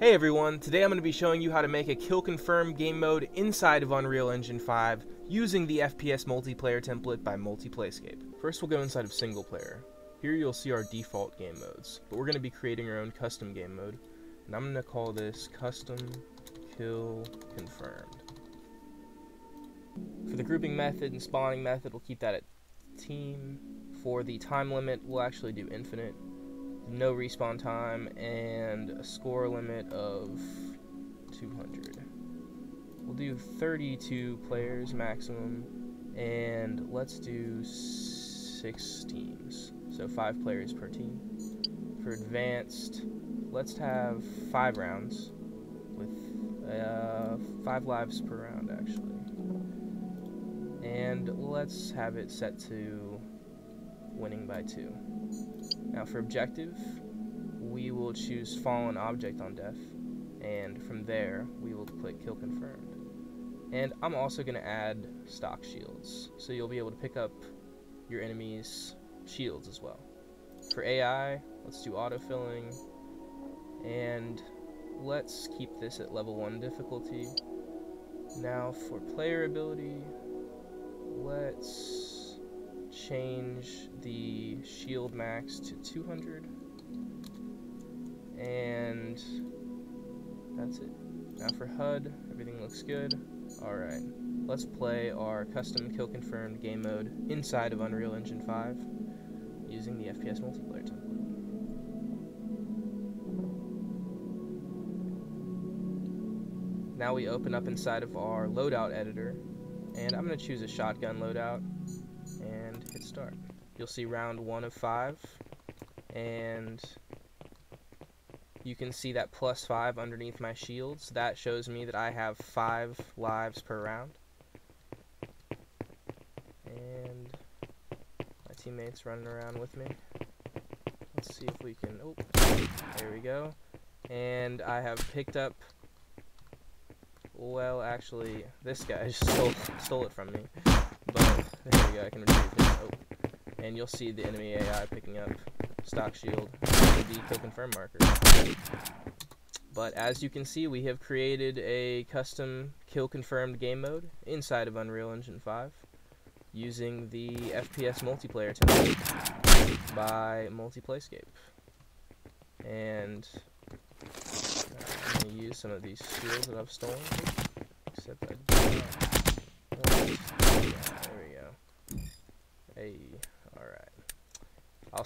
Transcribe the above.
Hey everyone, today I'm going to be showing you how to make a kill confirm game mode inside of Unreal Engine 5 using the FPS multiplayer template by Multiplayscape. First we'll go inside of single player. Here you'll see our default game modes, but we're going to be creating our own custom game mode, and I'm going to call this custom kill confirmed. For the grouping method and spawning method, we'll keep that at team. For the time limit, we'll actually do infinite no respawn time, and a score limit of 200. We'll do 32 players maximum, and let's do six teams, so five players per team. For advanced, let's have five rounds with uh, five lives per round, actually. And let's have it set to winning by two. Now for objective, we will choose fallen object on death, and from there we will click kill confirmed. And I'm also going to add stock shields, so you'll be able to pick up your enemy's shields as well. For AI, let's do autofilling, and let's keep this at level 1 difficulty. Now for player ability, let's change the shield max to 200 and that's it. Now for HUD everything looks good. Alright let's play our custom kill confirmed game mode inside of Unreal Engine 5 using the FPS multiplayer template. Now we open up inside of our loadout editor and I'm going to choose a shotgun loadout start. You'll see round one of five, and you can see that plus five underneath my shields. That shows me that I have five lives per round. And my teammates running around with me. Let's see if we can, oh, there we go. And I have picked up, well, actually, this guy stole, stole it from me. But there we go, I can retrieve him. Oh. And you'll see the enemy AI picking up stock shield and the kill confirm marker. But as you can see, we have created a custom kill confirmed game mode inside of Unreal Engine 5 using the FPS multiplayer template by Multiplayscape. And I'm going to use some of these shields that I've stolen. Except I Hey, alright. I'll